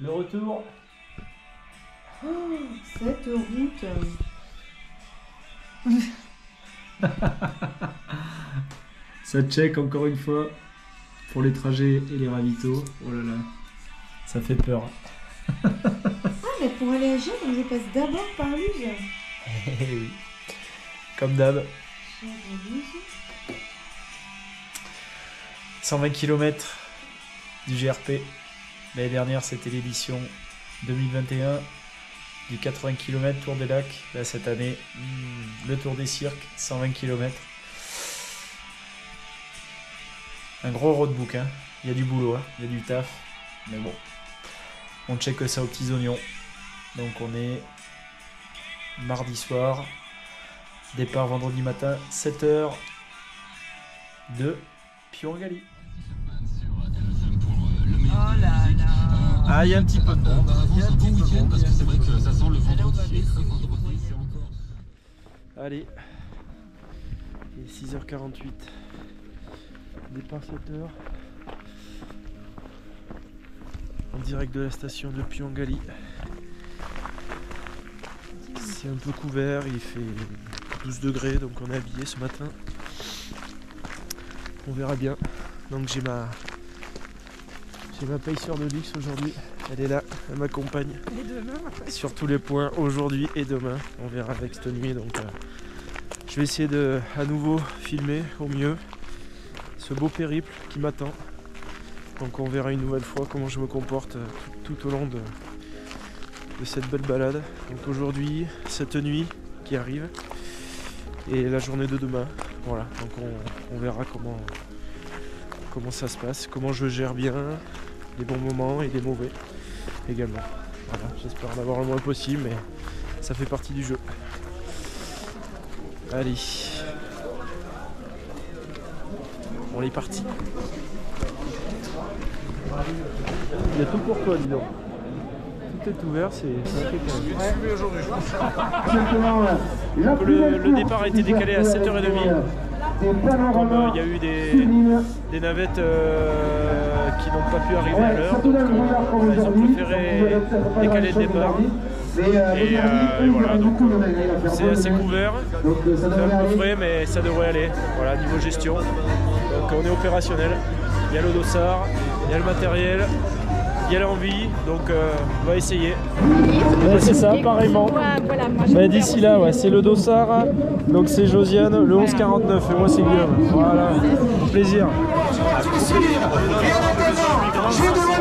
Le retour. Oh, cette route. Ça check encore une fois pour les trajets et les ravitaux. Oh là là, ça fait peur. Ah, mais pour aller à Gênes, je passe d'abord par Luz. Oui. Comme d'hab, 120 km du GRP. L'année dernière, c'était l'édition 2021 du 80 km Tour des Lacs. Là, cette année, le Tour des Cirques, 120 km. Un gros roadbook, hein. il y a du boulot, hein. il y a du taf. Mais bon, on check ça aux petits oignons. Donc on est mardi soir, départ vendredi matin, 7h de là. Ah, il y a un petit peu de monde. Il y a un petit peu de monde. c'est vrai que ça sent le vendredi. Allez, il est 6h48. Départ 7h. En direct de la station de Pion-Gali. C'est un peu couvert, il fait 12 degrés donc on est habillé ce matin. On verra bien. Donc j'ai ma j'ai ma payseur de luxe aujourd'hui. Elle est là, elle m'accompagne Et demain sur tous les points aujourd'hui et demain. On verra avec cette nuit. Donc, euh, je vais essayer de à nouveau filmer au mieux ce beau périple qui m'attend. Donc, on verra une nouvelle fois comment je me comporte euh, tout, tout au long de, de cette belle balade. Donc, aujourd'hui, cette nuit qui arrive et la journée de demain. Voilà. Donc, on, on verra comment comment ça se passe, comment je gère bien les bons moments et les mauvais également. Voilà, j'espère en avoir le moins possible, mais ça fait partie du jeu. Allez. On est parti. Il y a tout pour toi, dis donc. Tout est ouvert, c'est. Donc, Le, le départ a été décalé à 7h30. Comme euh, il y a eu des, des navettes euh, qui n'ont pas pu arriver à l'heure, donc euh, ils ont préféré décaler le départ. Et, euh, et voilà, donc euh, c'est assez couvert, c'est un peu frais, mais ça devrait aller. Voilà, niveau gestion. Donc on est opérationnel. Il y a le dossard, il y a le matériel, il y a l'envie, donc euh, on va essayer. c'est ça, pareillement. voilà, moi je Bah, D'ici là, ouais, c'est le dossard. Donc c'est Josiane, le 1149. Et moi, c'est Guillaume. Voilà, plaisir.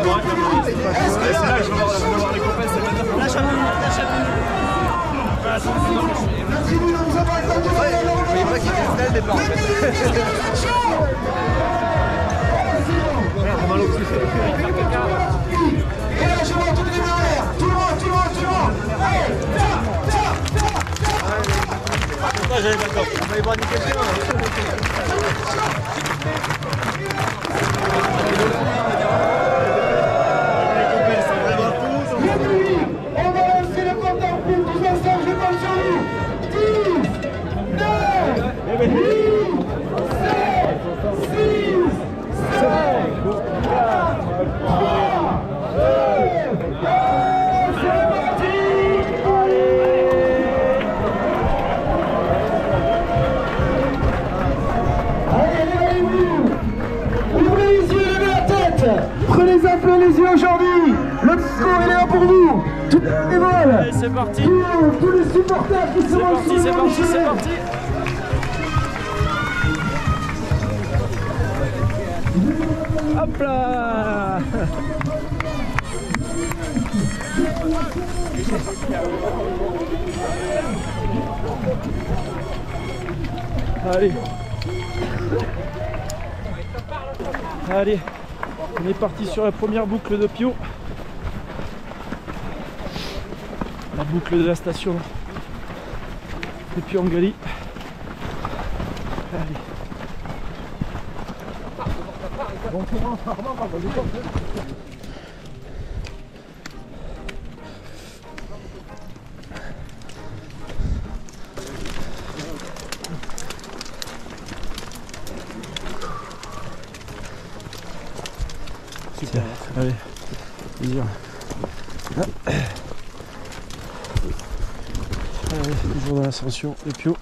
On aujourd'hui Le il est là pour vous Tout les vols Allez, c'est parti. Tous, tous les supporters qui C'est sont parti, c'est parti, c'est parti. Hop là Allez. Allez, on est parti sur la première boucle de Pio. La boucle de la station de. Super. Allez, l'ascension, le Pio.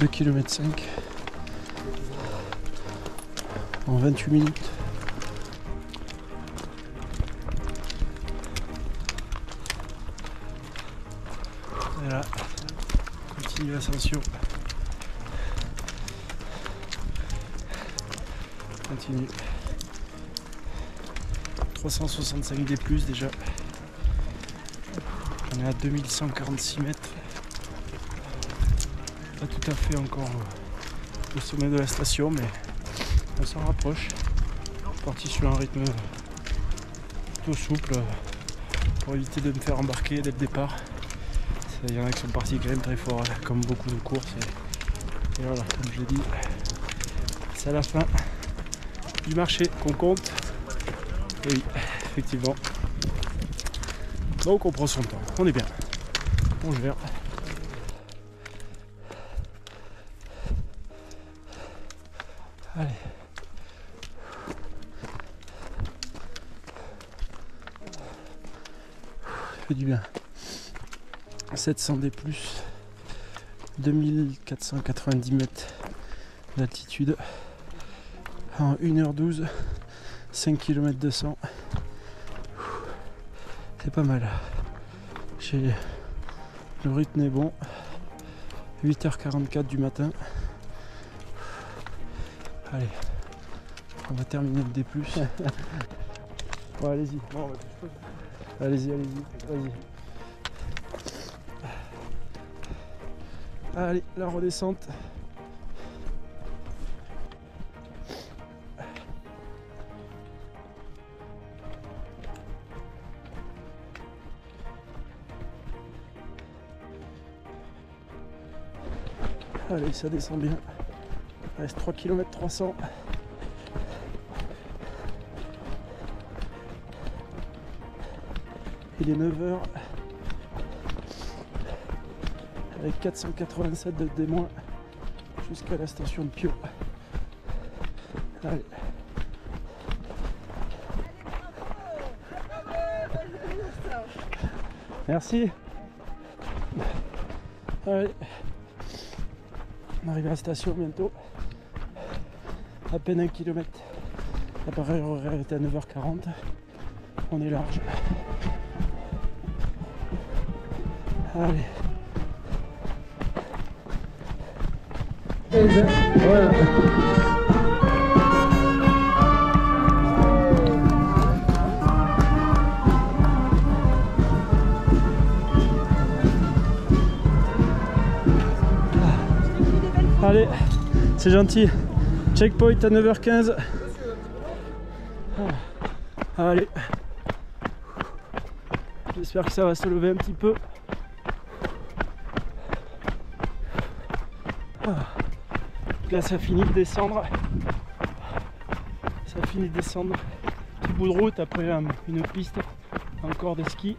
Deux km 5 en 28 minutes. Voilà, continue l'ascension. Continue. 365 des plus déjà. On est à 2146 mètres. Pas tout à fait encore au sommet de la station, mais on s'en rapproche. Parti sur un rythme plutôt souple pour éviter de me faire embarquer dès le départ. Il y en a qui sont partis quand très fort, là, comme beaucoup de courses. Et, et voilà, comme je l'ai dit, c'est à la fin du marché qu'on compte. Effectivement. Donc on prend son temps, on est bien. On gère. Allez. Ça fait du bien. 700 des plus. 2490 mètres d'altitude. En 1h12. 5 km 200. C'est pas mal. J'ai le rythme est bon. 8h44 du matin. Allez, on va terminer le D+. bon, allez-y. Allez-y, allez-y, vas-y. Allez, la redescente. Allez, ça descend bien. Il reste 3 km 300. Il est 9h. Avec 487 de D- jusqu'à la station de Pio. Allez. Merci. Allez. On arrive à la station bientôt. À peine un kilomètre. L'appareil horaire est à 9h40. On est large. Allez. Voilà. C'est gentil. Checkpoint à 9h15. Ah, Allez. J'espère que ça va se lever un petit peu. Ah. Là, ça finit de descendre. Ça finit de descendre. Petit bout de route après euh, une piste. Encore des skis.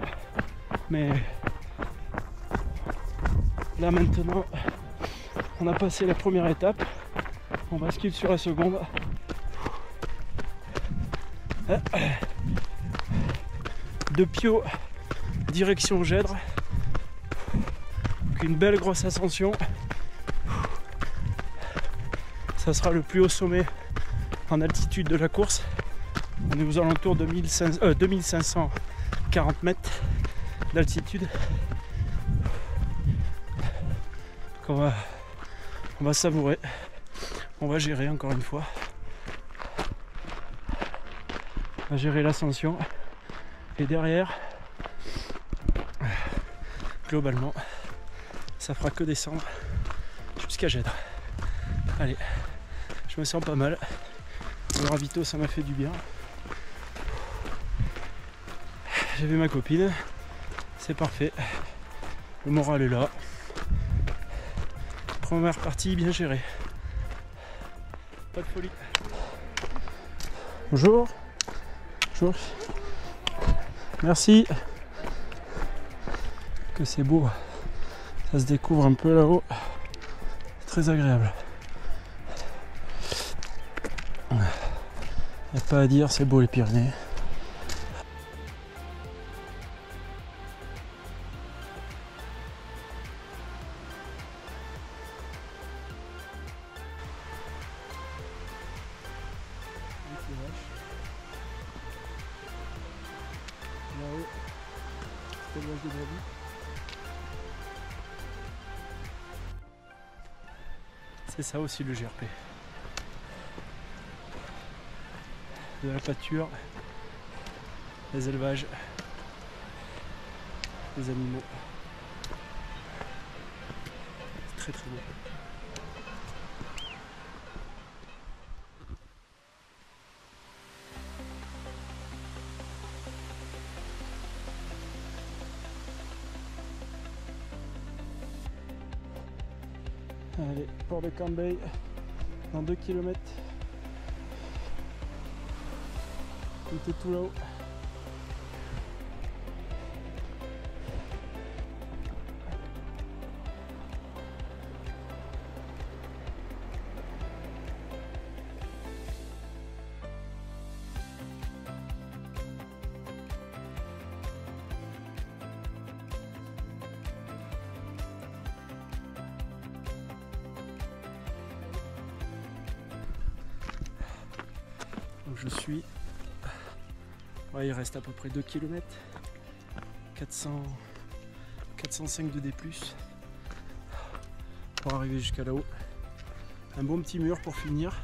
Mais là maintenant, on a passé la première étape. On bascule sur la seconde. De Pio, direction Gèdre. Une belle grosse ascension. Ça sera le plus haut sommet en altitude de la course. On est aux alentours de 1500 euh, 2540 mètres d'altitude. On va savourer. On va gérer encore une fois. On va gérer l'ascension. Et derrière, globalement, ça fera que descendre jusqu'à Gèdre. Allez, je me sens pas mal. Le ravito, ça m'a fait du bien. J'ai vu ma copine. C'est parfait. Le moral est là. Première partie bien gérée. Pas de folie. Bonjour. Bonjour. Merci. Que c'est beau. Ça se découvre un peu là-haut. Très agréable. Y a pas à dire, c'est beau les Pyrénées. C'est ça aussi le GRP. De la pâture, les élevages, les animaux. C'est très très beau. Cambay, dans 2 km. Tout est tout là-haut. Reste à peu près 2 km. 400, 405 de D pour arriver jusqu'à là-haut. Un bon petit mur pour finir.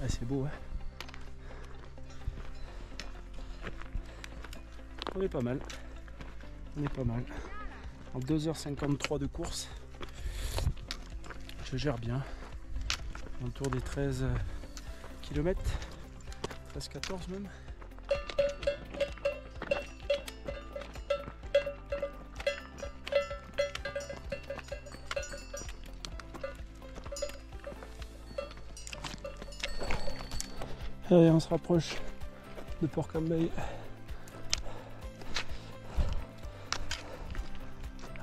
Ah, c'est beau, hein On est pas mal. On est pas mal. En 2h53 de course, je gère bien autour des 13 km, 13-14 même. Allez, on se rapproche de Port Cambay.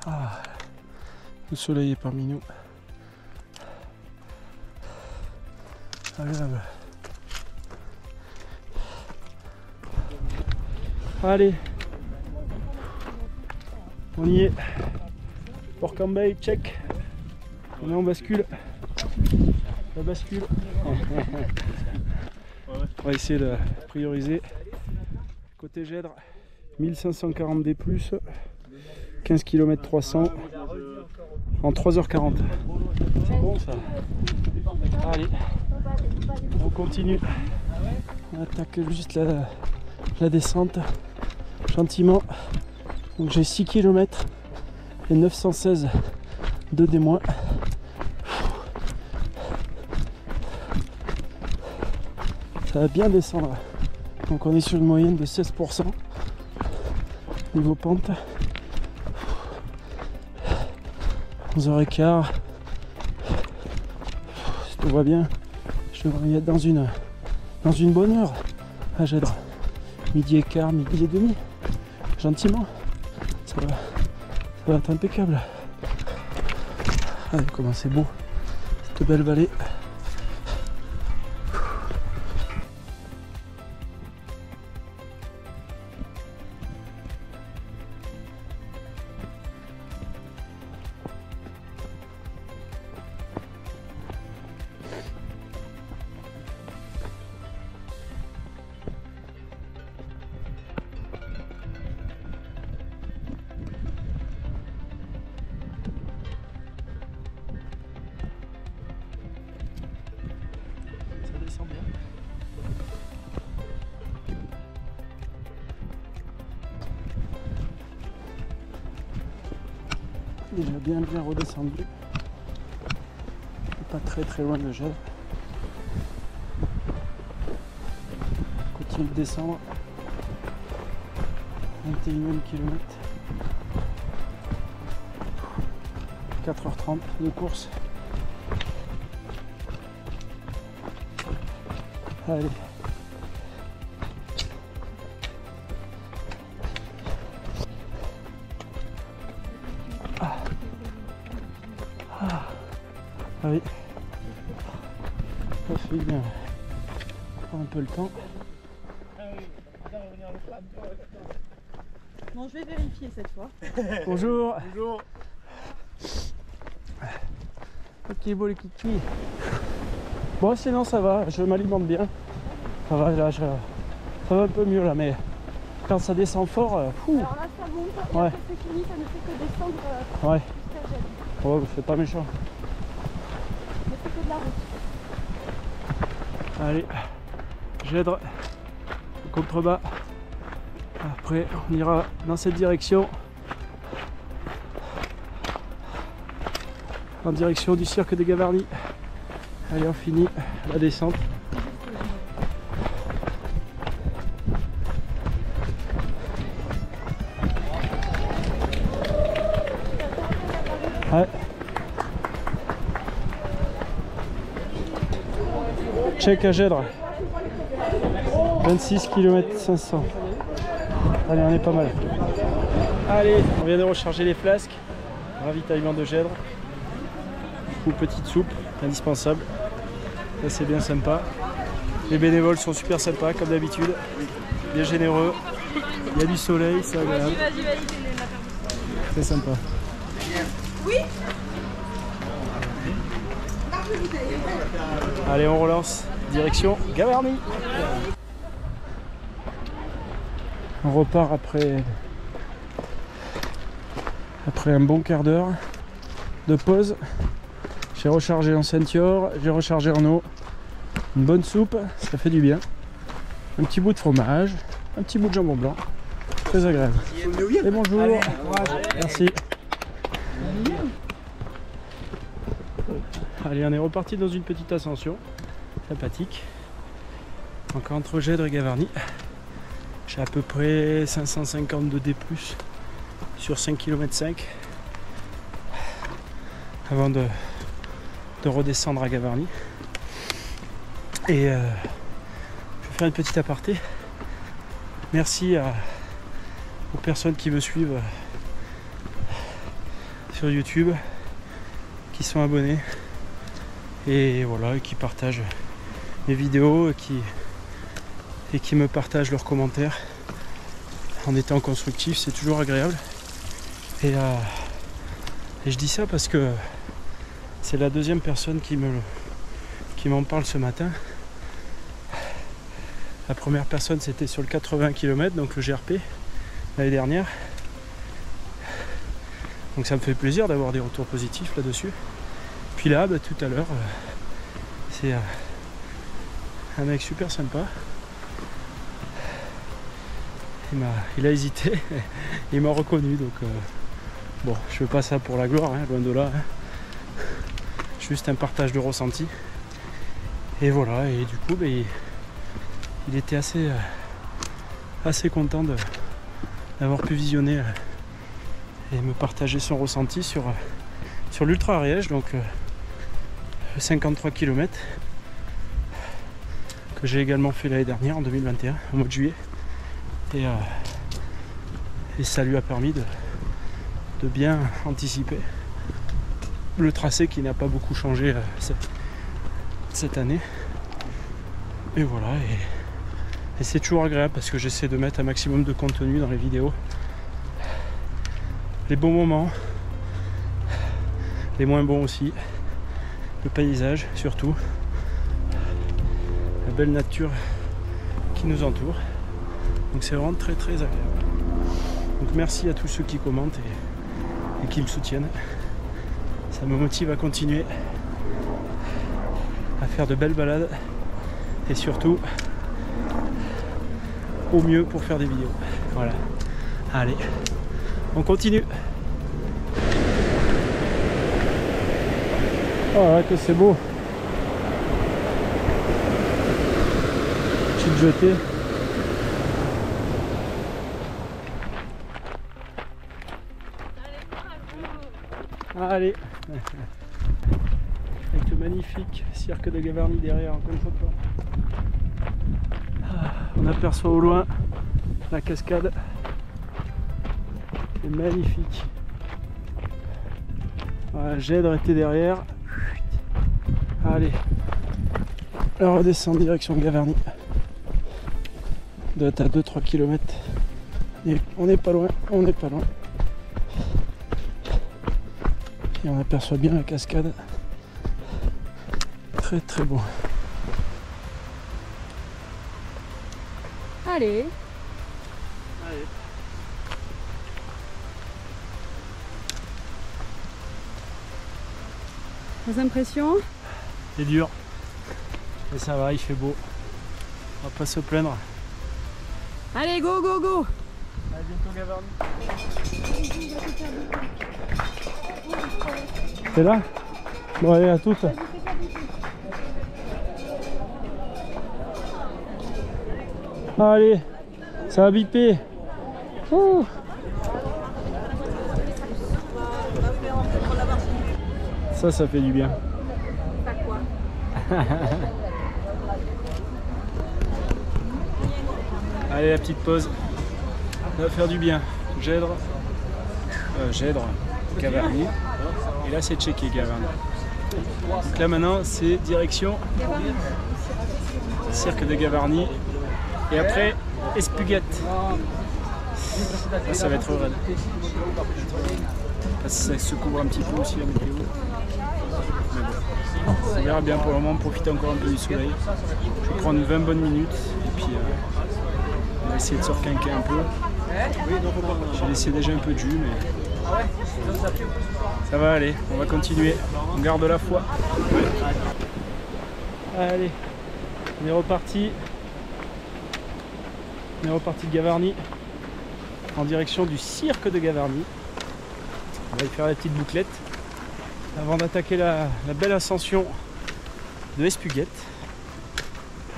Ah, le soleil est parmi nous. Agréable. Allez. On y est. Port Cambay, check. On est en bascule. La bascule. On va essayer de prioriser. Côté Gèdre, 1540 D+, 15 km 300 en 3h40. C'est bon ça. Allez. On continue. On attaque juste la descente gentiment. J'ai 6 km et 916 de D-. Ça va bien descendre. Donc on est sur une moyenne de 16% niveau pente. 11h15. Si tout va bien, je devrais y être dans une, dans une bonne heure à Gèdre. Midi et quart, midi et demi. Gentiment. Ça va, ça va être impeccable. Comment c'est beau. Cette belle vallée. Bien bien redescendu. Pas très très loin de Gèvres. Continue de descendre. 21 km. 4h30 de course. Allez. Temps. Bon, je vais vérifier cette fois. Bonjour. Bonjour. Ok, beau les kikis. Bon, sinon ça va, je m'alimente bien. Ça va, là, je- ça va un peu mieux là, mais quand ça descend fort, euh, fou. Alors là, ça monte. Ouais. c'est fini, ça ne fait que descendre euh, Ouais, jusqu'à oh, c'est pas méchant. Mais c'est que de la route. Allez, j'aide contrebas. Après, on ira dans cette direction. En direction du cirque des Gavarnie. Allez, on finit la descente. Ouais. Check à Gèdre. 26 km 500. Allez, on est pas mal. Allez, on vient de recharger les flasques. Ravitaillement de Gèdre. Ou petite soupe, indispensable. Ça c'est bien sympa. Les bénévoles sont super sympas comme d'habitude. Bien généreux. Il y a du soleil, c'est agréable. Vas-y, vas-y, C'est sympa. Allez, on relance. Direction Gavarnie. On repart après après un bon quart d'heure de pause. J'ai rechargé en ceinture, j'ai rechargé en eau. Une bonne soupe, ça fait du bien. Un petit bout de fromage, un petit bout de jambon blanc. Très agréable. Et bonjour. Merci. Allez, on est reparti dans une petite ascension sympathique. Donc entre Gèdre et Gavarnie. J'ai à peu près 550 de D+, sur 5 km 5 avant de, de redescendre à Gavarnie. Et euh, je vais faire une petite aparté. Merci aux personnes qui me suivent euh, sur YouTube, qui sont abonnés et voilà, qui partagent mes vidéos qui, et qui me partagent leurs commentaires en étant constructif, c'est toujours agréable. Et, euh, et je dis ça parce que c'est la deuxième personne qui me qui m'en parle ce matin. La première personne c'était sur le 80 km, donc le GRP, l'année dernière. Donc ça me fait plaisir d'avoir des retours positifs là-dessus. Puis là, bah, tout à l'heure, euh, c'est euh, un mec super sympa. Il, a hésité, il m'a reconnu, donc euh, bon, je fais pas ça pour la gloire, hein, loin de là. hein. Juste un partage de ressenti. Et voilà, et du coup, ben, il, était assez, euh, assez content d'avoir pu visionner euh, et me partager son ressenti sur, euh, sur l'Ultra Ariège, donc euh, 53 km que j'ai également fait l'année dernière en 2021 au mois de juillet et, euh, et ça lui a permis de, bien anticiper le tracé qui n'a pas beaucoup changé euh, cette, année et voilà et c'est toujours agréable parce que j'essaie de mettre un maximum de contenu dans les vidéos les bons moments les moins bons aussi le paysage surtout, la belle nature qui nous entoure. Donc c'est vraiment très très agréable. Donc merci à tous ceux qui commentent et, qui me soutiennent. Ça me motive à continuer à faire de belles balades et surtout au mieux pour faire des vidéos. Voilà. Allez, on continue. Oh là que c'est beau Petite jetée Allez Avec le magnifique cirque de Gavarnie derrière en contre-plan. Ah, On aperçoit au loin la cascade. C'est magnifique. Voilà, Gèdre était derrière. Allez. La redescend direction Gavarnie. Doit être à 2-3 km. On n'est pas loin, on n'est pas loin. Et on aperçoit bien la cascade. Très très beau. Allez. Vos impressions? C'est dur. Mais ça va, il fait beau. On va pas se plaindre. Allez, go, go, go À bientôt Gavarnie. C'est là Bon allez à toutes. Allez, ça va biper. Ouh. Ça, ça fait du bien. Allez, la petite pause. Ça va faire du bien. Gèdre. Euh, Gèdre. Gavarnie. Là, c'est checké Gavarnie. Donc là, maintenant, c'est direction Cirque de Gavarnie. Et après, Espuguette. Là, ça va être raide. Ça se couvre un petit peu aussi la météo. Mais. On verra bien pour le moment, profiter encore un peu du soleil. Je vais prendre 20 bonnes minutes et puis euh, on va essayer de se requinquer un peu. J'ai laissé déjà un peu de jus, mais ça va aller. On va continuer. On garde la foi. Allez, on est reparti. On est reparti de Gavarnie en direction du cirque de Gavarnie. On va y faire la petite bouclette avant d'attaquer la, belle ascension de Espuguette.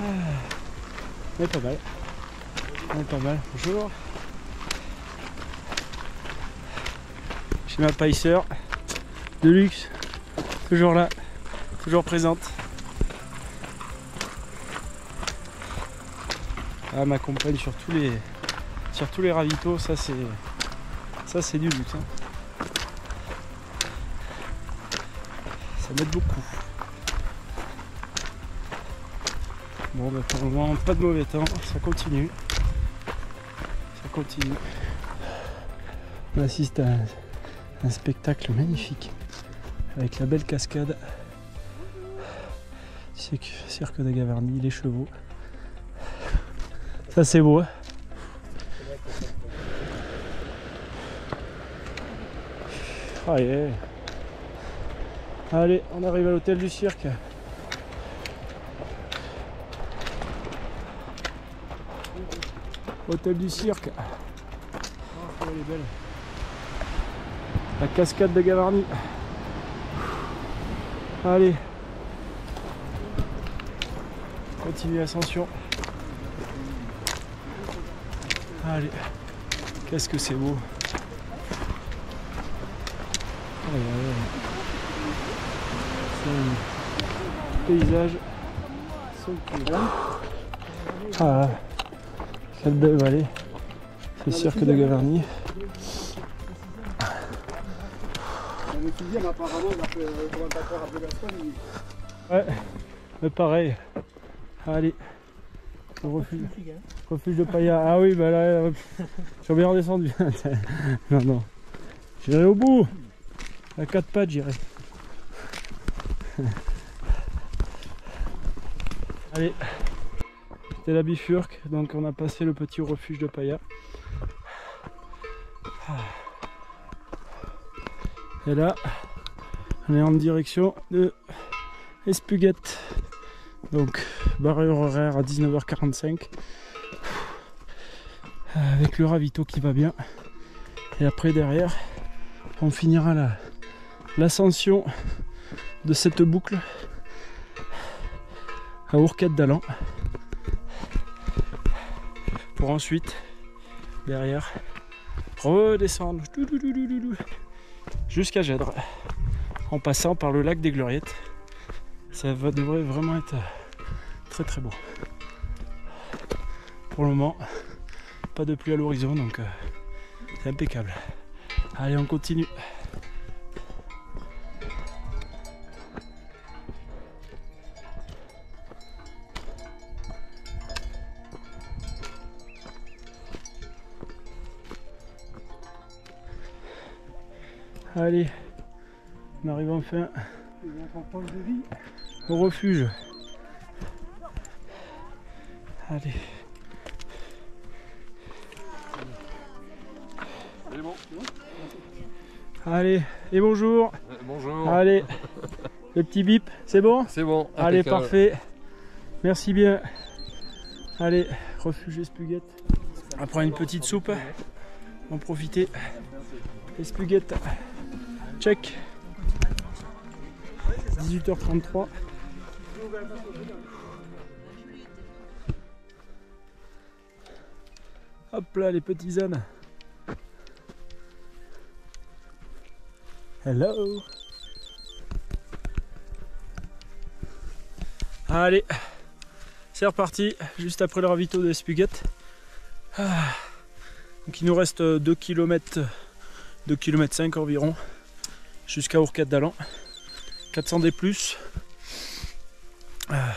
Ah, on est pas mal. On est pas mal. Bonjour. Chez ma paisseur de luxe. Toujours là. Toujours présente. Ah, ma compagne sur tous les sur tous les ravitaux, ça c'est ça c'est du luxe. hein. Ça m'aide beaucoup. Bon bah pour le moment pas de mauvais temps, ça continue. Ça continue. On assiste à un, un spectacle magnifique avec la belle cascade. Cirque, cirque de Gavarnie, les chevaux. Ça c'est beau. hein. Ah, yeah. Allez, on arrive à l'hôtel du cirque. Hôtel du cirque. Oh, elle est belle. La cascade de Gavarnie. Allez. Continue l'ascension. Allez. Qu'est-ce que c'est beau. Oh. C'est un paysage. Ah, quelle belle vallée. C'est cirque de Gavarnie. Le sixième, apparemment, le commentateur Abdel Gaston, il- Ouais, mais pareil. Allez. Le refuge, refuge de Paya. Ah oui, bah là, euh, je suis bien redescendu. non, non. J'irai au bout. À quatre pattes, j'irai. Allez. C'était la bifurque, donc on a passé le petit refuge de Paya. Et là, on est en direction de Espuguette. Donc, barrière horaire à 19h45. Avec le ravito qui va bien. Et après, derrière, on finira la- l'ascension de cette boucle à Ourquette d'Alan. Pour ensuite, derrière, redescendre jusqu'à Gèdre en passant par le lac des Gloriettes. Ça va, devrait vraiment être euh, très très beau. Pour le moment, pas de pluie à l'horizon donc euh, c'est impeccable. Allez, on continue. Enfin au refuge. Allez. Allez, et bonjour. Bonjour. Allez, le petit bip, c'est bon? C'est bon. Allez, impeccable. parfait. Merci bien. Allez, refuge Espuguette. On va prendre une petite soupe. En profiter. Espuguette. Check. 18h33. Hop là, les petits ânes. Hello. Allez, c'est reparti, juste après le ravito de Spuguette. Ah. Donc il nous reste 2 km, 2 km 5 environ, jusqu'à Ourcade d'Alan. 400 des plus. Ah.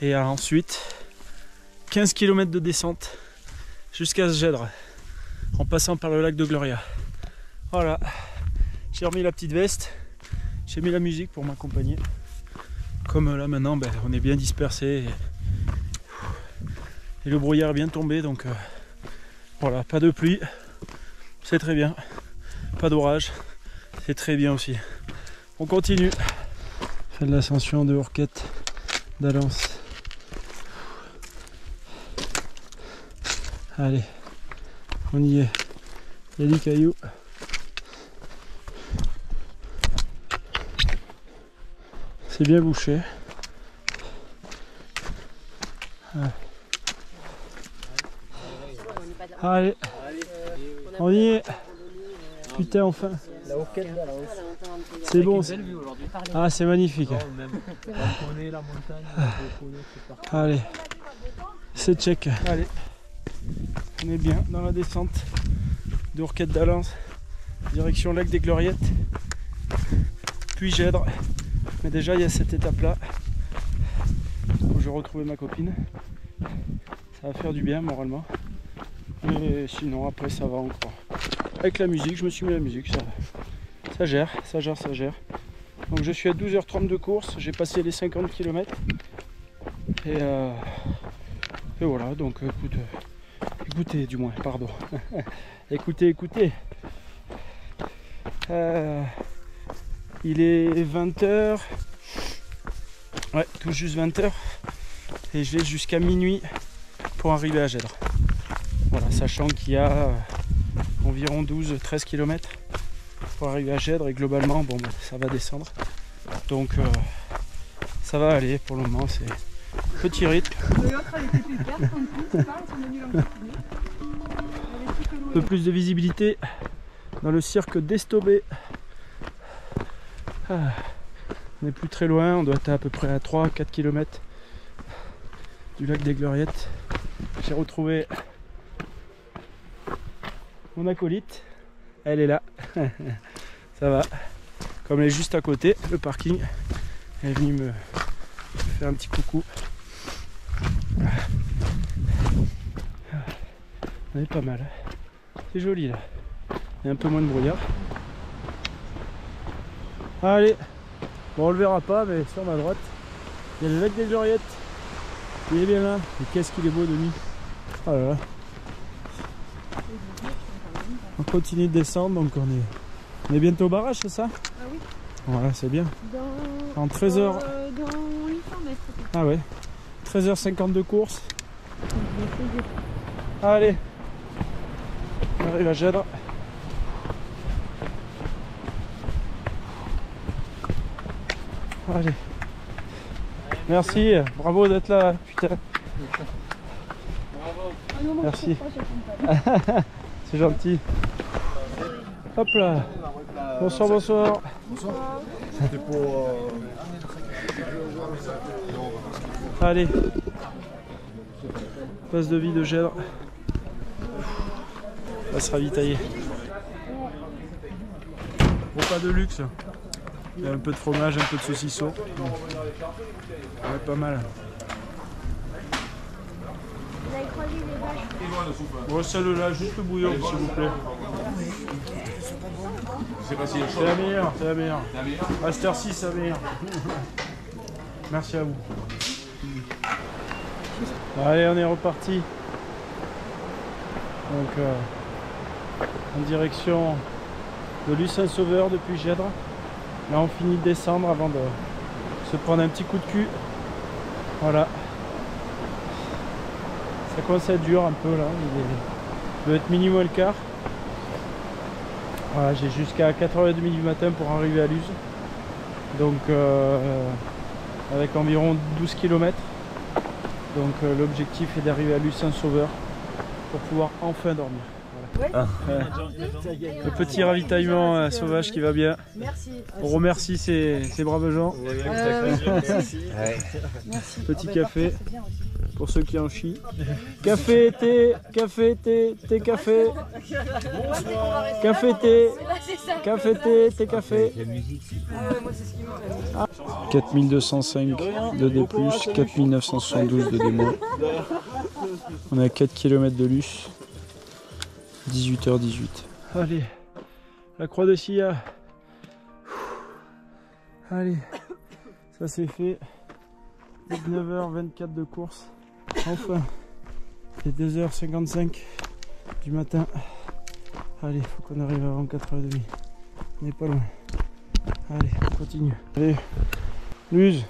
Et euh, ensuite, 15 km de descente jusqu'à Sgèdre, en passant par le lac de Gloria. Voilà, j'ai remis la petite veste, j'ai mis la musique pour m'accompagner. Comme là maintenant ben, on est bien dispersé et, et le brouillard est bien tombé donc euh, voilà. Pas de pluie. C'est très bien. Pas d'orage. C'est très bien aussi on continue fait de l'ascension de Orquette d'Alance allez on y est il y a du caillou C'est bien bouché. Ouais. Allez, on y est. Putain, enfin. C'est bon. c'est- Ah, c'est magnifique. Allez, c'est check. Allez, on est bien dans la descente de Orquette d'Alens, direction lac des Gloriettes, puis Gèdre. Mais déjà, il y a cette étape-là où je vais retrouver ma copine. Ça va faire du bien moralement. Et sinon, après, ça va encore. Avec la musique, je me suis mis la musique, ça, ça gère, ça gère, ça gère. Donc, je suis à 12h30 de course, j'ai passé les 50 km. Et, euh, et voilà, donc écoute, euh, écoutez, du moins, pardon. écoutez, écoutez. Euh, il est 20h. Ouais, tout juste 20h. Et je vais jusqu'à minuit pour arriver à Gèdre. Voilà, sachant qu'il y a euh, environ 12-13 km pour arriver à Gèdre et globalement, bon, bah, ça va descendre. Donc euh, ça va aller pour le moment, c'est petit rythme. Un peu plus de visibilité dans le cirque d'Estobé. Ah, on n'est plus très loin, on doit être à peu près à 3-4 km du lac des Gloriettes. J'ai retrouvé mon acolyte, elle est là, ça va. Comme elle est juste à côté, le parking, elle est venue me faire un petit coucou. On est pas mal, c'est joli là, il y a un peu moins de brouillard. Allez, bon on le verra pas, mais sur ma droite, il y a le lac des Gloriettes. Il est bien là. Et qu'est-ce qu'il est beau de nuit. Oh là. On continue de descendre, donc on est, on est bientôt au barrage, c'est ça? Ah oui. Voilà, c'est bien. Dans, En 13h. euh, dans 800 mètres. Ah ouais. 13h50 de course. Allez. On arrive à Gèdre. Allez. Merci, bravo d'être là, putain. Merci. C'est gentil. Hop là. Bonsoir, bonsoir. Allez. Passe de vie de Gèdre. On va se ravitailler. Repas de luxe. Il y a un peu de fromage, un peu de saucisson. Ouais, pas mal. Bon, celle-là, juste le bouillon, s'il vous plaît. Sais pas si C'est la meilleure, c'est la meilleure. Master 6, c'est la meilleure. Merci à vous. Allez, on est reparti. Donc, euh, en direction de Lucin-Sauveur depuis Gèdre. Là, on finit de descendre avant de se prendre un petit coup de cul. Voilà. Ça commence à être dur un peu là. Il, est- il doit être minimum le quart. Voilà, j'ai jusqu'à 4h30 du matin pour arriver à Luz. Donc euh, avec environ 12 km. Donc euh, l'objectif est d'arriver à Lucin-Sauveur pour pouvoir enfin dormir. Voilà. Ouais. Le petit ravitaillement euh, sauvage qui va bien. Merci. On remercie ces, ces braves gens. Petit café pour ceux qui en chient. Café, thé, café, thé, thé, café. Café, thé, café, thé, thé, café. 4205 de D+, 4972 de D-. On est à 4 km de Luce. 18h18. Allez, la croix de Silla. Allez, ça c'est fait. 19h24 de course. Enfin, c'est 2h55 du matin. Allez, faut qu'on arrive avant 4h30. On n'est pas loin. Allez, on continue. Allez, Luz,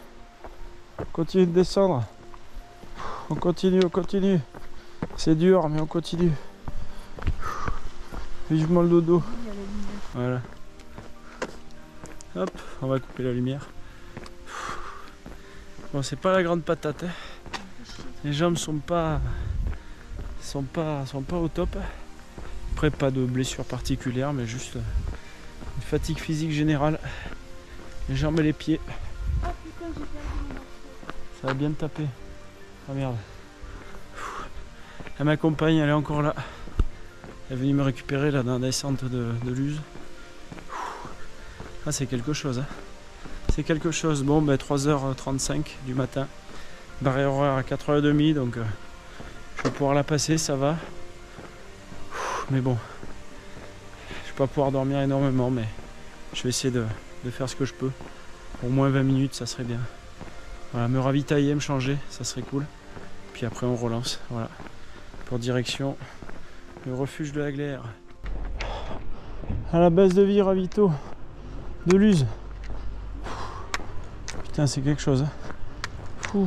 continue de descendre. On continue, on continue. C'est dur, mais on continue. Vivement le dodo. Voilà. Hop, on va couper la lumière. Bon, c'est pas la grande patate. hein. Les jambes sont pas, sont pas, au top. Après, pas de blessure particulière, mais juste euh, une fatigue physique générale. Les jambes et les pieds. Ça va bien taper. Ah merde. Et ma compagne, elle est encore là. Elle est venue me récupérer là dans la descente de, de Luz. Ah, c'est quelque chose. hein. C'est quelque chose. Bon, ben 3h35 du matin. Barrière horaire à 4h30, donc euh, je vais pouvoir la passer, ça va. Mais bon, je vais pas pouvoir dormir énormément, mais je vais essayer de, faire ce que je peux. Au moins 20 minutes, ça serait bien. Voilà, me ravitailler, me changer, ça serait cool. Puis après, on relance. Voilà. Pour direction le refuge de la glaire. À la base de vie, ravito de Luz. Putain, c'est quelque chose. hein.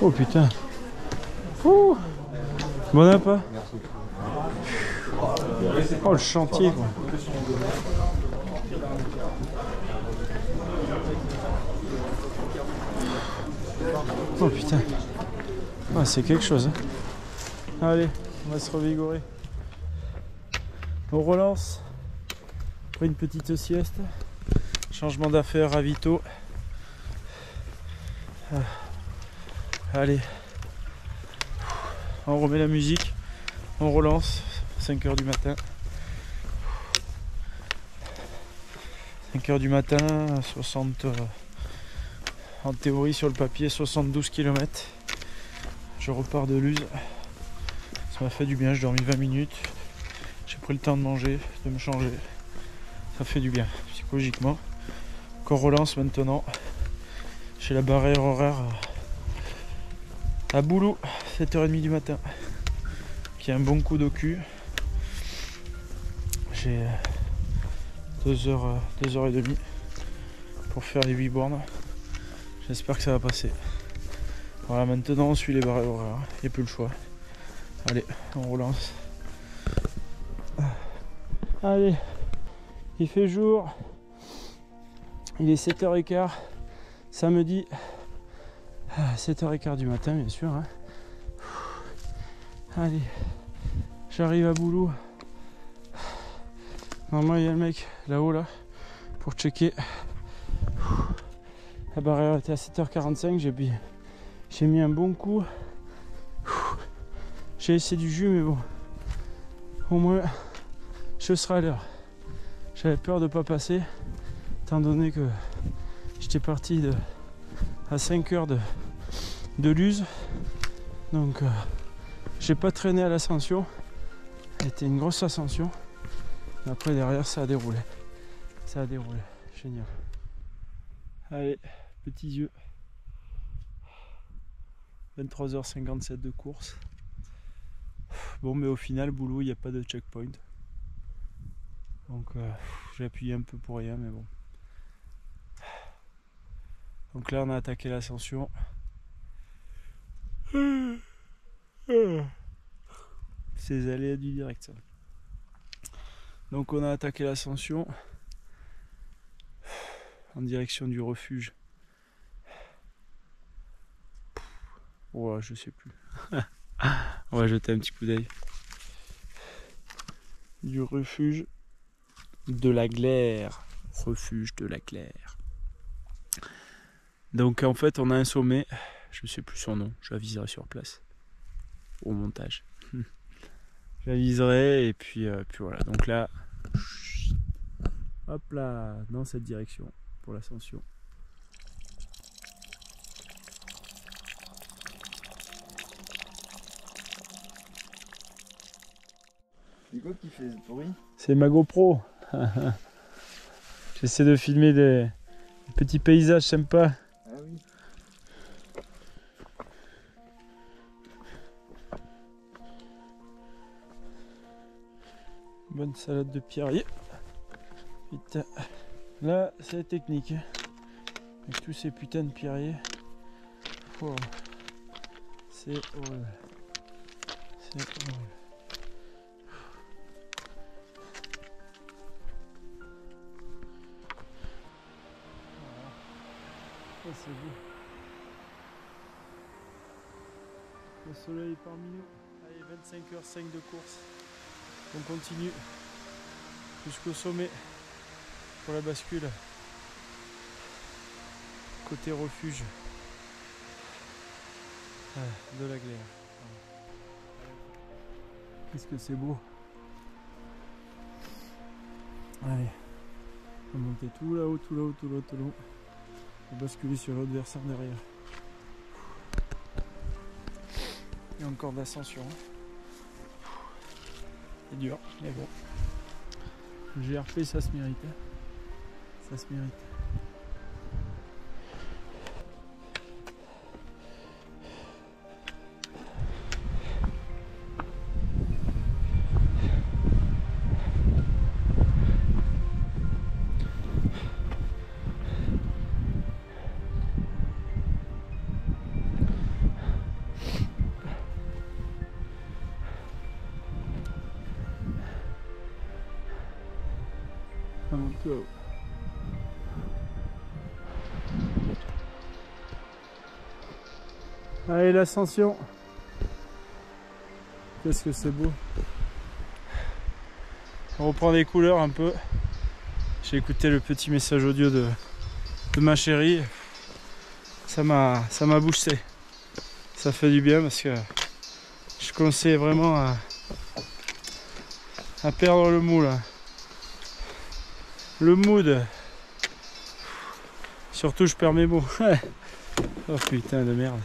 Oh putain. Ouh. Bon appât. Oh le chantier quoi. Oh putain. Ah, c'est quelque chose. hein. Allez, on va se revigorer. On relance. Après une petite sieste. Changement d'affaires à Vito. Ah. Allez. On remet la musique. On relance. 5h du matin. 5h du matin, 60. euh, en théorie sur le papier 72 km. Je repars de Luz. Ça m'a fait du bien, j'ai dormi 20 minutes. J'ai pris le temps de manger, de me changer. Ça fait du bien psychologiquement. Encore relance maintenant. J'ai la barrière horaire à Boulot, 7h30 du matin. Qui a un bon coup de cul. J'ai 2h, 2h30 pour faire les 8 bornes. J'espère que ça va passer. Voilà, maintenant on suit les barres horaires. Il n'y a plus le choix. Allez, on relance. Allez, il fait jour. Il est 7h15. Samedi. Ah, 7h15 du matin, bien sûr. hein. Allez, j'arrive à boulot. Normalement, il y a le mec là-haut là pour checker. La barrière était à 7h45, j'ai mis, j'ai mis un bon coup. J'ai essayé du jus, mais bon, au moins je serai à l'heure. J'avais peur de pas passer, étant donné que j'étais parti à 5 heures de, l'use. Donc, euh, j'ai pas traîné à l'ascension. C'était une grosse ascension. Après, derrière, ça a déroulé. Ça a déroulé. Génial. Allez, petits yeux. 23h57 de course. Bon, mais au final, boulot, il n'y a pas de checkpoint. Donc, euh, j'ai appuyé un peu pour rien, mais bon. Donc là, on a attaqué l'ascension. Ces aléas du direct, ça. Donc, on a attaqué l'ascension en direction du refuge. Ouais, je sais plus. On va jeter un petit coup d'œil. Du refuge de la glaire. Refuge de la glaire. Donc en fait on a un sommet, je ne sais plus son nom, j'aviserai sur place. Au montage. J'aviserai et puis, euh, puis voilà. Donc là, hop là, dans cette direction pour l'ascension. C'est quoi qui fait ce bruit? C'est ma GoPro. J'essaie de filmer des des petits paysages sympas. Bonne salade de pierrier. Putain. Là, c'est technique. Avec tous ces putains de pierriers. Oh. C'est horrible. C'est horrible. Le soleil est parmi nous. Allez, 25h05 de course. On continue jusqu'au sommet pour la bascule. Côté refuge Ah, de la glaire. Qu'est-ce que c'est beau. Allez, on va monter tout là-haut, tout là-haut, tout là-haut, tout là-haut. On va basculer sur l'autre versant derrière. Et encore d'ascension. C'est dur, mais bon. Le GRP, ça se mérite. hein. Ça se mérite. L'ascension. Qu'est-ce que c'est beau. On reprend des couleurs un peu. J'ai écouté le petit message audio de, de ma chérie. Ça m'a ça boosté. Ça fait du bien parce que je commençais vraiment à, perdre le moule. là. Le mood. Surtout je perds mes mots. oh putain de merde.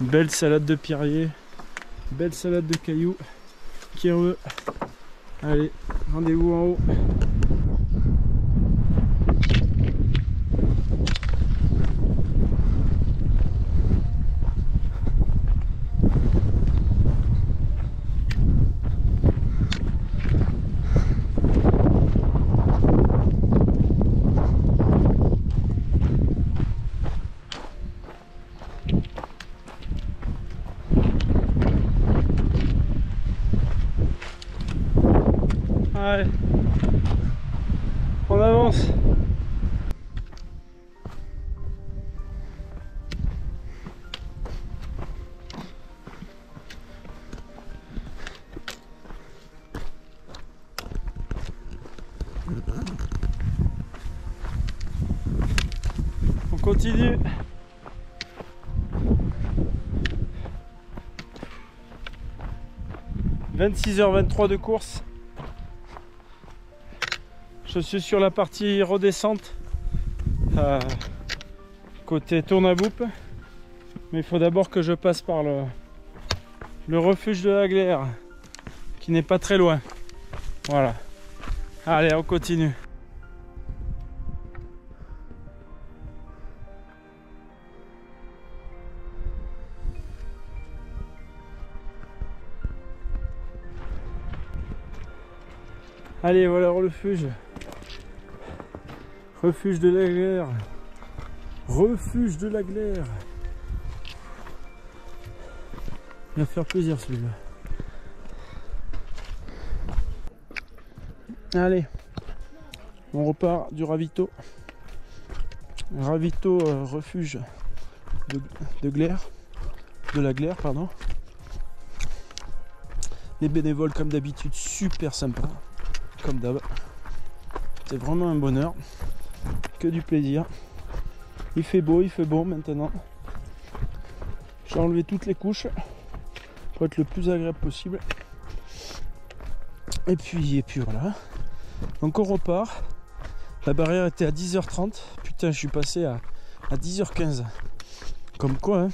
Belle salade de pierrier. Belle salade de cailloux. Qui veut Allez, rendez-vous en haut. On continue. « 26h23 de course. Je suis sur la partie redescente, euh, côté Tournaboupe. Mais il faut d'abord que je passe par le, le refuge de la glaire, qui n'est pas très loin. Voilà. Allez, on continue. Allez, voilà le refuge. Refuge de la glaire. Refuge de la glaire. Il va faire plaisir celui-là. Allez, on repart du ravito. Ravito euh, refuge de, glaire. De la glaire, pardon. Les bénévoles, comme d'habitude, super sympas. Comme d'hab. C'est vraiment un bonheur. Que du plaisir. Il fait beau, il fait bon maintenant. J'ai enlevé toutes les couches pour être le plus agréable possible. Et puis, et puis voilà. Donc on repart. La barrière était à 10h30. Putain, je suis passé à, à 10h15. Comme quoi, hein.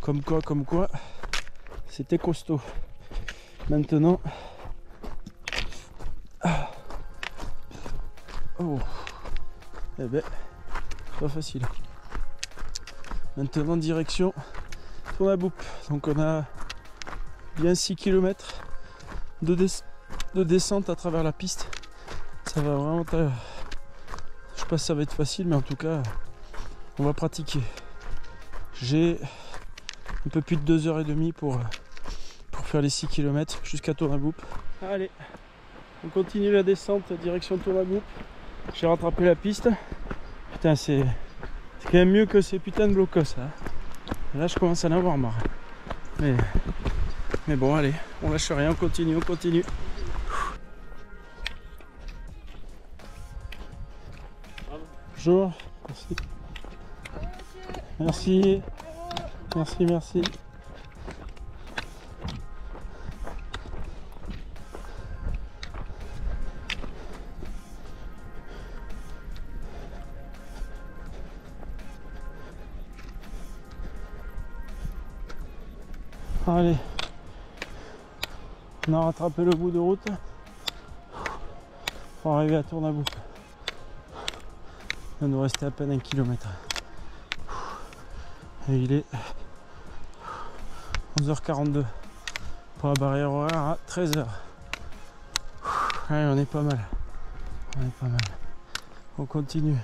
Comme quoi, comme quoi. C'était costaud. Maintenant. Ah. Oh. Eh ben, pas facile. Maintenant, direction tourne à boupe. Donc on a bien 6 km de, des- de descente à travers la piste. Ça va vraiment. ta- Je sais pas ça va être facile, mais en tout cas, on va pratiquer. J'ai un peu plus de 2h30 pour, pour faire les 6 km jusqu'à Tournaboupe. Allez, on continue la descente direction Tournaboupe. J'ai rattrapé la piste. Putain, c'est quand même mieux que ces putains de blocos. Hein. Là, je commence à en avoir marre. Mais, mais bon, allez, on lâche rien, on continue, on continue. Bonjour, merci. Merci, merci, merci. Allez, on a rattrapé le bout de route pour arriver à Tournabouc. Il nous rester à peine un kilomètre. Et il est 11h42 pour la barrière horaire à 13h. Allez, on est pas mal. On est pas mal. On continue.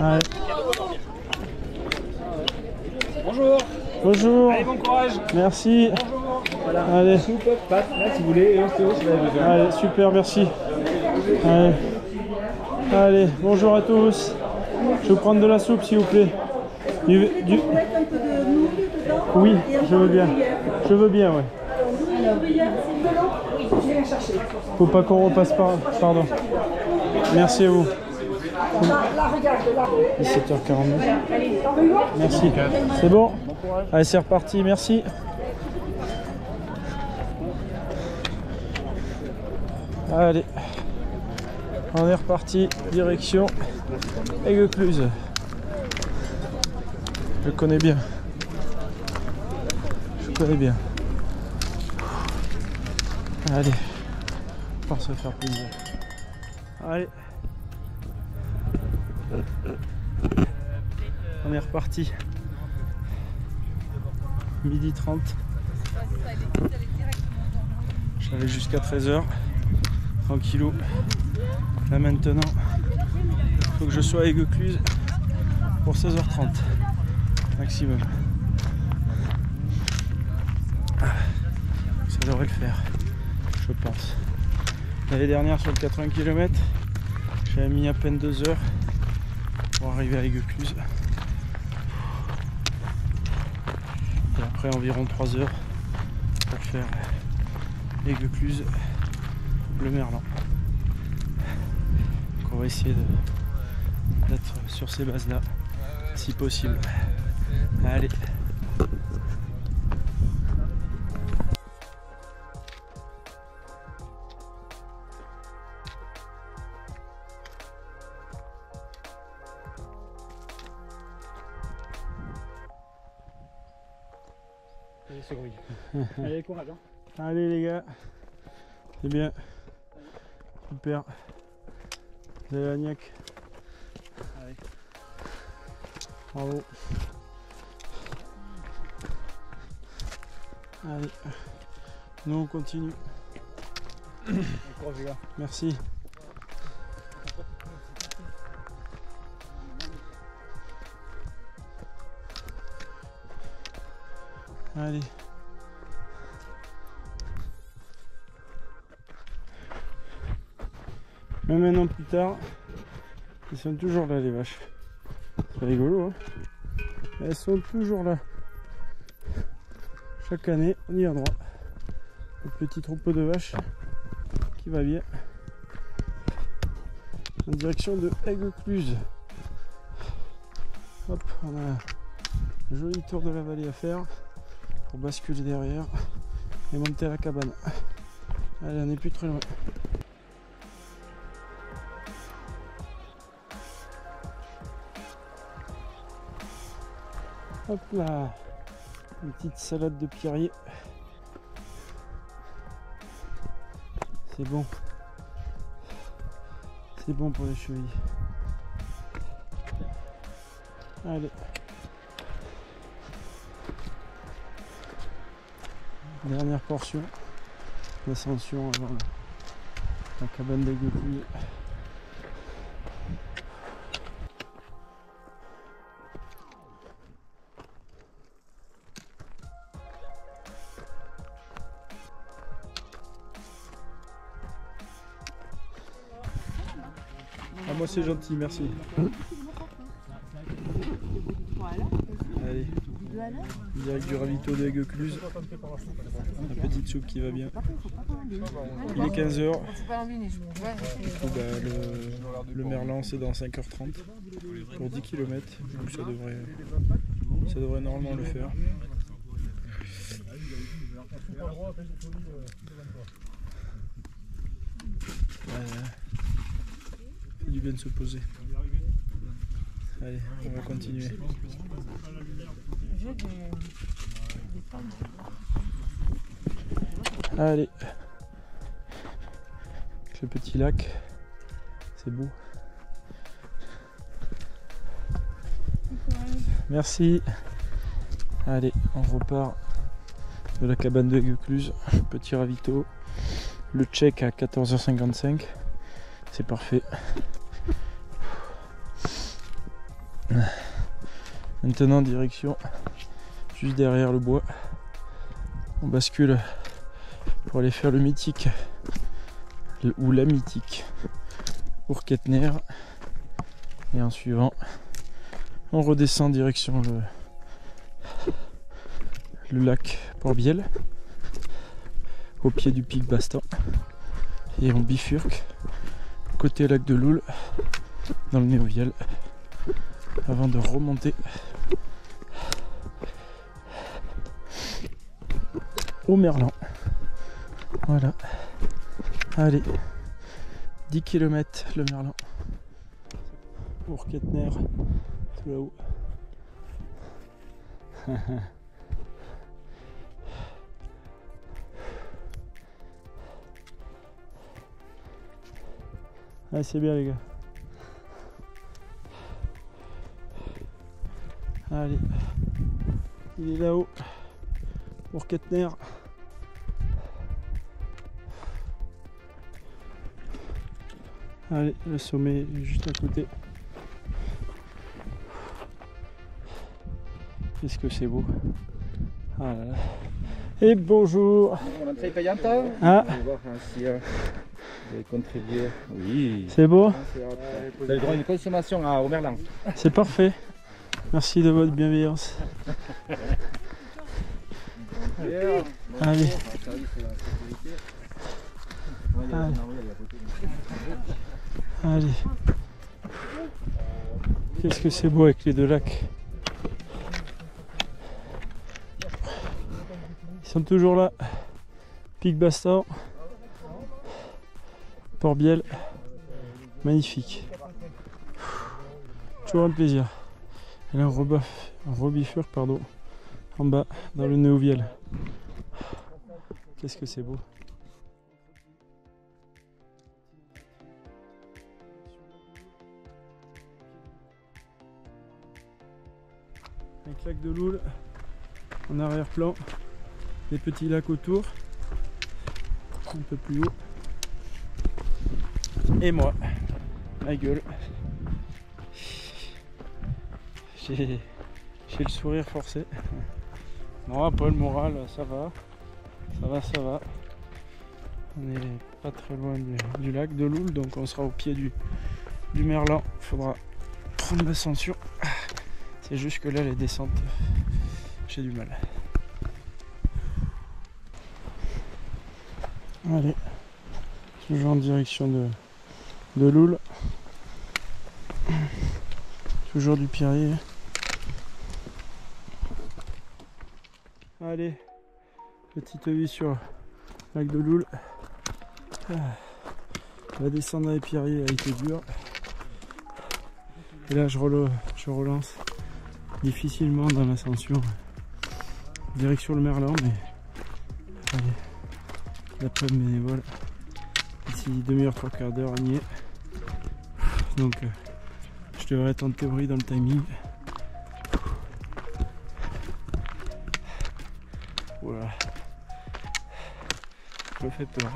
Allez. Bonjour, Bonjour. allez bon courage. Merci. Voilà. Allez. Soupe, pâte, là si vous voulez, et ostéo si vous avez besoin. Allez, super, merci. Allez. Allez, bonjour à tous. Je vais prendre de la soupe, s'il vous plaît. Du, du- Oui, je veux bien. Je veux bien, ouais. Faut pas qu'on repasse par. Pardon. Merci à vous. 17h42. Merci. C'est bon Allez, c'est reparti. Merci. Allez, on est reparti, direction Aiguecluse. Je connais bien. Je connais bien. Allez, on se faire plaisir. Allez. On reparti. Midi 30. J'avais jusqu'à 13h. Tranquillou. Là maintenant, il faut que je sois à Aiguecluse pour 16h30 maximum. Ça devrait le faire, je pense. L'année dernière sur le 80 km, j'avais mis à peine 2 heures pour arriver à Aiguecluse. Environ 3 heures pour faire Aiguecluse, le Merlan. Donc on va essayer d'être sur ces bases là si possible. Allez, Allez, courage. Hein. Allez les gars, c'est bien. Super. Vous avez la niaque. Allez. Bravo. Allez. Nous on continue. Courage, les gars. Merci. Allez. Même un an plus tard, ils sont toujours là les vaches. C'est rigolo hein Elles sont toujours là. Chaque année, on y a droit. Un petit troupeau de vaches qui va bien en direction de Aiguecluse. Hop, on a un joli tour de la vallée à faire pour basculer derrière et monter à la cabane. Allez, on n'est plus très loin. Hop là, une petite salade de pierrier. C'est bon. C'est bon pour les chevilles. Allez. Dernière portion d'ascension avant la cabane des. C'est gentil, merci. Allez, direct du ravito de Aiguecluse. La petite soupe qui va bien. Il est 15h. le, le Merlan c'est dans 5h30 pour 10 km. Donc ça devrait, ça devrait normalement le faire. Se poser. Allez, on va continuer. Allez. Le petit lac. C'est beau. Merci. Allez, on repart de la cabane de Guecluse. Petit ravito. Le check à 14h55. C'est parfait. Maintenant direction juste derrière le bois. On bascule pour aller faire le mythique ou la mythique pour Ketner. Et en suivant, on redescend direction le, le lac Port-Biel au pied du pic Bastan. Et on bifurque côté lac de Loul dans le Néoviel avant de remonter au Merlan. Voilà. Allez. 10 km le Merlan. Pour Ketner, tout là-haut. Ah, c'est bien les gars. Allez. Il est là-haut. Pour Ketner. Allez, le sommet est juste à côté. Qu'est-ce que c'est beau. Ah là là. Et bonjour. Ah, hein, euh, contribué. Oui. c'est beau. Vous avez droit à une consommation à Omerlan. C'est parfait. Merci de votre bienveillance. Allez. Allez. Qu'est-ce que c'est beau avec les deux lacs. Ils sont toujours là. Pic Bastan. Port-Biel. Magnifique. Toujours un plaisir. Et là, on, rebifurque pardon, en bas, dans le Néoviel. Qu'est-ce que c'est beau. Avec lac de Loul en arrière-plan, des petits lacs autour, un peu plus haut. Et moi, ma gueule. J'ai le sourire forcé. Non, pas le moral, ça va. Ça va, ça va. On est pas très loin du, lac de Loul, donc on sera au pied du, du Merlan. Faudra prendre l'ascension. C'est juste que là, les descentes, j'ai du mal. Allez, toujours en direction de, de Loul. Toujours du Pierrier. Allez, petite vue sur le lac de Loul. Ah. La descente dans les pierriers a été dure. Et là, je, relance difficilement dans l'ascension. Direction le Merlan, mais allez, d'après le bénévole, d'ici demi-heure, trois quarts d'heure, on y est. Donc, euh, je devrais être en théorie dans le timing. Voilà. Je me fais peur.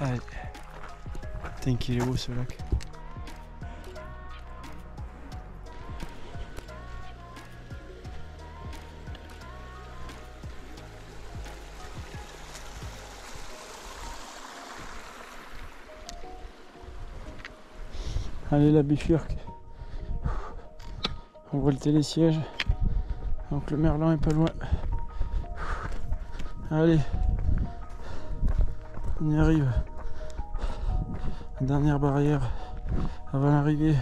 Allez. Putain qu'il est beau ce lac. Allez la bifurque. On voit le télésiège. Donc le merlan est pas loin. Allez. On y arrive. Dernière barrière avant l'arrivée.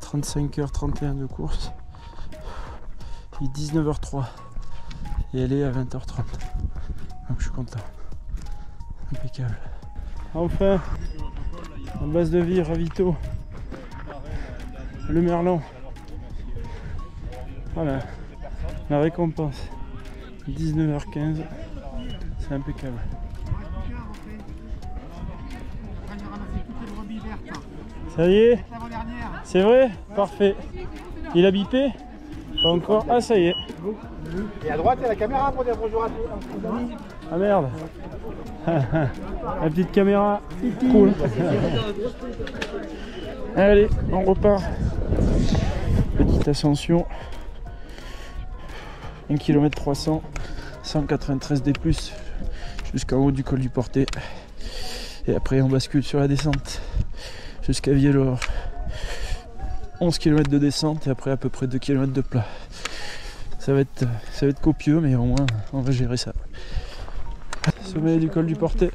35h31 de course. Il est 19h03. Et elle est à 20h30. Donc je suis content. Impeccable. Enfin, en base de vie, ravito. Le merlan. Voilà. La récompense. 19h15. C'est impeccable. Ça y est C'est vrai Parfait. Il a bipé Pas encore Ah ça y est. Et à droite, il y a la caméra pour dire bonjour à tous. Ah merde La petite caméra. Cool. Allez, on repart. Ascension. 1 km 300, 193 des plus jusqu'en haut du col du Porté. Et après on bascule sur la descente jusqu'à Viellor. 11 km de descente et après à peu près 2 km de plat. Ça va être, ça va être copieux mais au moins on va gérer ça. Sommet du col du Porté.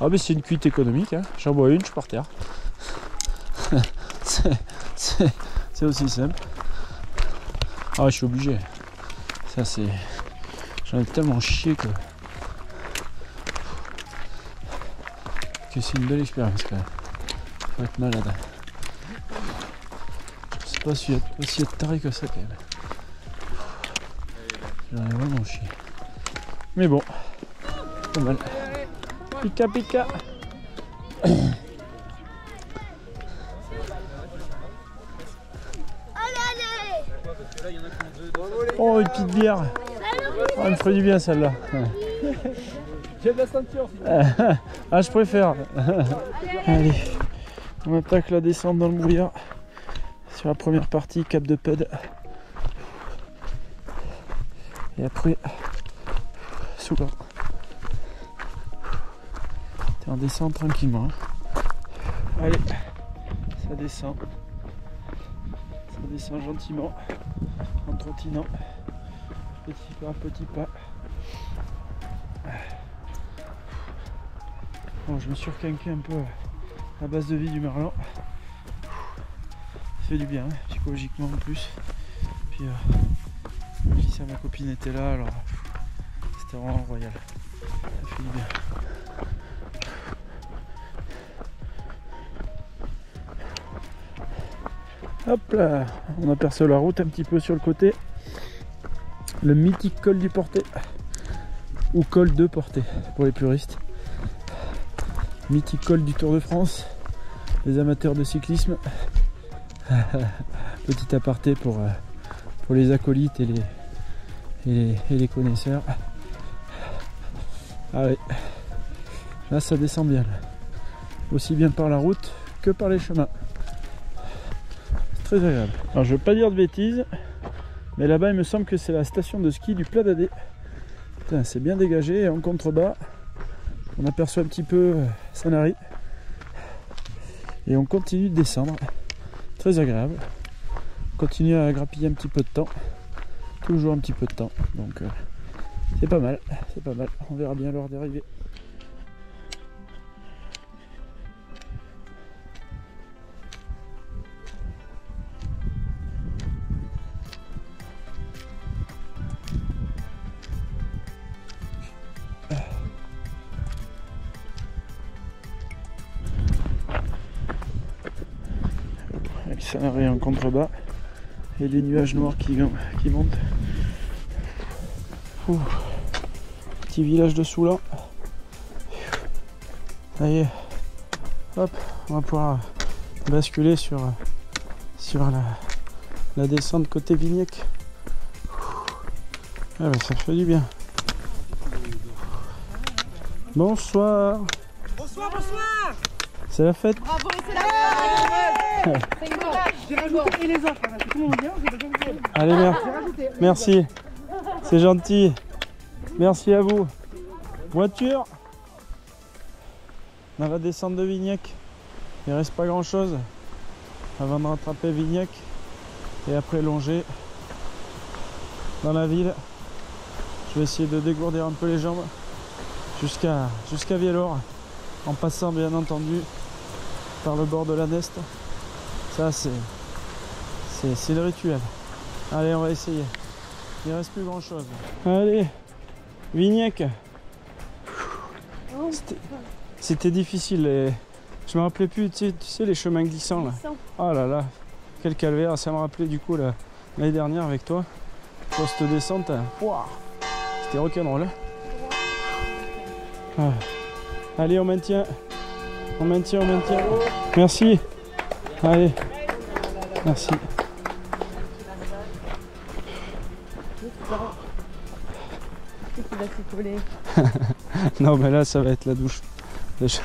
Ah mais c'est une cuite économique, hein. j'en bois une, je suis par terre. C'est- aussi simple. Ah je suis obligé. Ça c'est. J'en ai tellement chié que. Que c'est une belle expérience quand même. Faut être malade. Je sais pas si être, pas si être taré que ça quand même. J'en ai vraiment chié. Mais bon. Pas mal. Pika pika. Oh, une petite bière. Oh, elle me ferait du bien celle-là. J'ai de la ceinture. ah, je préfère. Allez, on attaque la descente dans le brouillard. Sur la première partie, cap de Ped. Et après, Soulan. On descend tranquillement. hein. Allez, ça descend. Ça descend gentiment en trottinant. Petit pas, petit pas. Bon, je me suis requinqué un peu à base de vie du merlan. Ça fait du bien, hein, psychologiquement en plus. Puis, euh, ma copine était là, alors c'était vraiment royal. Ça fait du bien. Hop là, on aperçoit la route un petit peu sur le côté. Le mythique col du Portet. Ou col de Portet pour les puristes. Mythique col du Tour de France. Les amateurs de cyclisme. Petit aparté pour, euh, les acolytes et les, et les, connaisseurs. Ah ouais. Là ça descend bien. Aussi bien par la route que par les chemins. Très agréable. Alors je veux pas dire de bêtises. Mais là-bas, il me semble que c'est la station de ski du Plat d'Adé. C'est bien dégagé et en contrebas, on aperçoit un petit peu euh, Sanary. Et on continue de descendre. Très agréable. On continue à grappiller un petit peu de temps. Toujours un petit peu de temps. Donc euh, c'est pas mal. C'est pas mal. On verra bien l'heure d'arrivée. Contrebas et les nuages noirs qui, qui montent. Ouh. Petit village de Soula. Ça y est. Hop, on va pouvoir basculer sur, sur la, la descente côté Vignec. Ah bah, ça fait du bien. Bonsoir. Bonsoir, bonsoir C'est la fête. Bravo, c'est la J'ai rajouté et les autres, hein, tout le monde vient. Allez, rajouté. merci. C'est gentil. Merci à vous. Voiture. On va descendre de Vignac. Il reste pas grand chose avant de rattraper Vignac et après longer dans la ville. Je vais essayer de dégourdir un peu les jambes jusqu'à jusqu'à en passant bien entendu par le bord de la Neste. Ça c'est c'est c'est le rituel. Allez, on va essayer. Il reste plus grand chose. Allez, Vignac. C'était- C'était difficile. les- Je me rappelais plus, tu sais, tu sais, les chemins glissants là. Oh là là, quel calvaire. Ça me rappelait du coup la- l'année dernière avec toi. Post descente. hein. C'était rock'n'roll. hein. Ah. Allez, on maintient. On maintient, on maintient. Merci. Allez. Merci. Non, mais là, ça va être la douche. Déjà.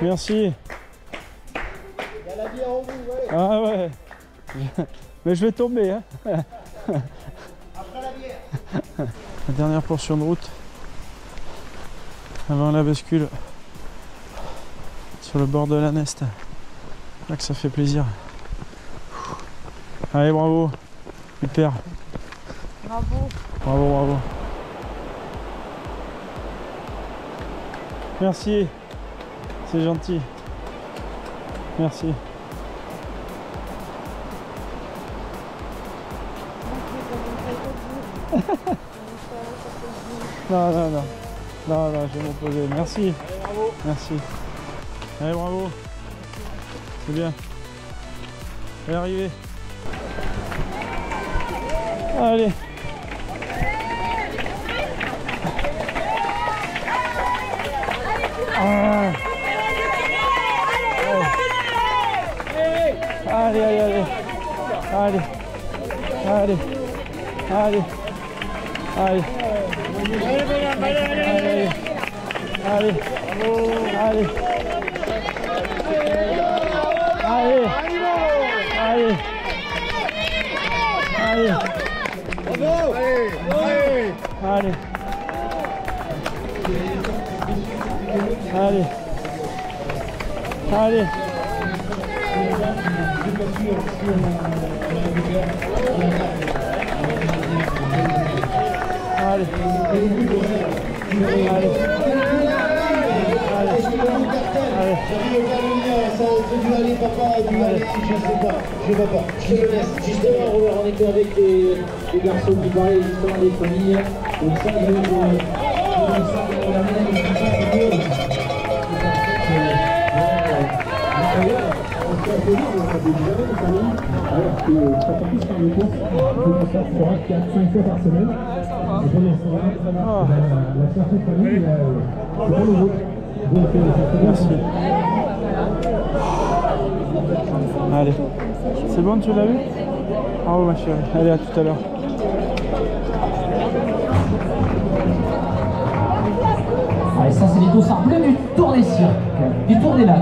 Merci. Ah ouais. Mais je vais tomber. Hein. La dernière portion de route. Avant la bascule. Sur le bord de la Neste. Là que ça fait plaisir. Allez, bravo. Super. Bravo. Bravo, bravo. Merci. C'est gentil. Merci. Non, non, non. Non, non, je vais m'opposer. Merci. Merci. Allez, bravo. C'est bien. Elle est arrivée. Allez. Ah. Oh. Allez, allez, allez. Allez. Allez. Allez. Allez. Allez, allez. Allez. Allez. allez. Allez. Allez. Allez. Allez. Allez. Allez. Je vais pas. Je le laisse. Justement, on était avec les, garçons qui parlaient justement des familles. Donc ça, je vais alors que pousse par le cours, il faut qu'on sorte 3, 4, 5 fois par semaine. La, famille, pas ça Merci. Allez. C'est bon, tu l'as vu Bravo ma chérie. Allez, à tout à l'heure. Allez, ça c'est les dossards bleus du Tour des Cirques, du Tour des Lacs.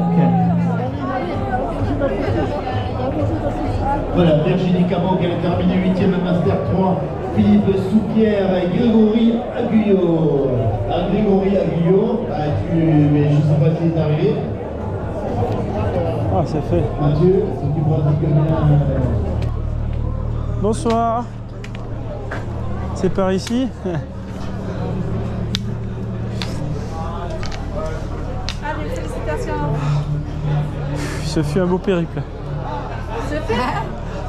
Voilà, Virginie Cabot qui a terminé 8ème à Master 3. Philippe Soupière et Grégory Aguillot. Ah, Grégory Aguillot, bah, tu... mais je ne sais pas si est arrivé. Ah, c'est fait. Bonsoir. C'est par ici Allez, félicitations. Ce fut un beau périple. C'est fait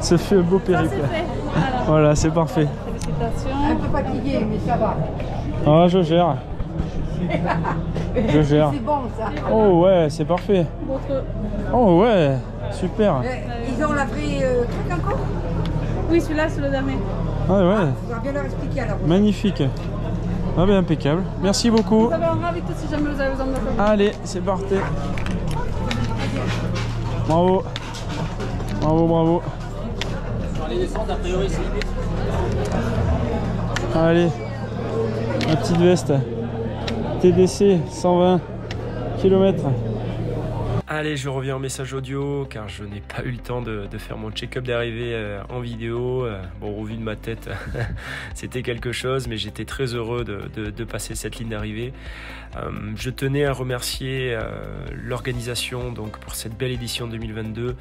Ce fut un beau périple. fait. Voilà, c'est parfait. félicitations. Un peu fatigué, mais ça va. Ah, je gère. Je gère. C'est bon ça. Oh ouais, c'est parfait. Votre... Oh ouais, super. Ils ont la vraie euh, truc encore Oui, celui-là, c'est le dernier. Ah ouais, Il faudra bien leur expliquer alors. magnifique. Ah ben impeccable. Merci beaucoup. Vous avez un si jamais vous avez besoin de quoi. Allez, c'est parti. Bravo. Bravo, bravo. Allez, ma petite veste. TDC 120 km. Allez, je reviens en message audio car je n'ai pas eu le temps de, faire mon check-up d'arrivée euh, en vidéo. Euh, Bon, au vu de ma tête, c'était quelque chose, mais j'étais très heureux de, passer cette ligne d'arrivée. Euh, je tenais à remercier l'organisation donc pour cette belle édition 2022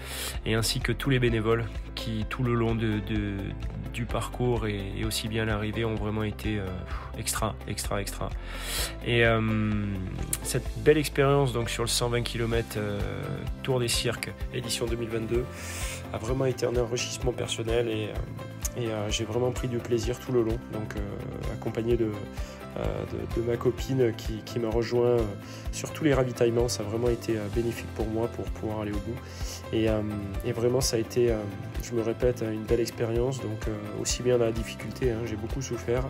et ainsi que tous les bénévoles qui tout le long du parcours et, aussi bien l'arrivée ont vraiment été extra, extra, extra. Et euh, cette belle expérience donc sur le 120 km Tour des Cirques édition 2022 a vraiment été un enrichissement personnel et, euh, et, euh, j'ai vraiment pris du plaisir tout le long. Donc euh, accompagné de, euh, de, ma copine qui, qui m'a rejoint euh, sur tous les ravitaillements, ça a vraiment été euh, bénéfique pour moi pour pouvoir aller au bout. Et, euh, et vraiment ça a été, euh, je me répète, une belle expérience. Donc euh, aussi bien la difficulté, hein, j'ai beaucoup souffert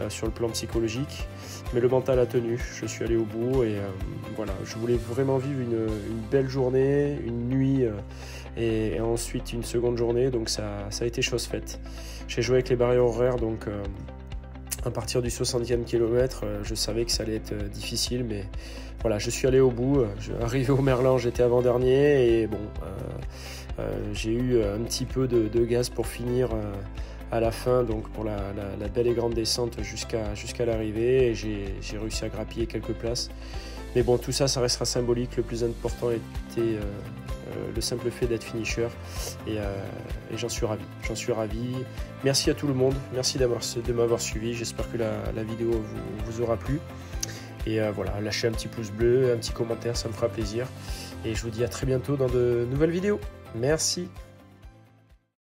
euh, sur le plan psychologique, mais le mental a tenu. Je suis allé au bout et euh, voilà, je voulais vraiment vivre une, belle journée, une nuit. euh, et, ensuite une seconde journée, donc ça, ça a été chose faite. J'ai joué avec les barrières horaires, donc à partir du 60e kilomètre, je savais que ça allait être difficile, mais voilà, je suis allé au bout. Arrivé au Merlin, j'étais avant-dernier, et bon, j'ai eu un petit peu de, gaz pour finir à la fin, donc pour la, belle et grande descente jusqu'à jusqu'à l'arrivée, et j'ai réussi à grappiller quelques places. Mais bon, tout ça, ça restera symbolique. Le plus important était euh, euh, le simple fait d'être finisher. Et, euh, et j'en suis ravi. J'en suis ravi. Merci à tout le monde. Merci de m'avoir suivi. J'espère que la, vidéo vous, aura plu. Et voilà, lâchez un petit pouce bleu, un petit commentaire, ça me fera plaisir. Et je vous dis à très bientôt dans de nouvelles vidéos. Merci.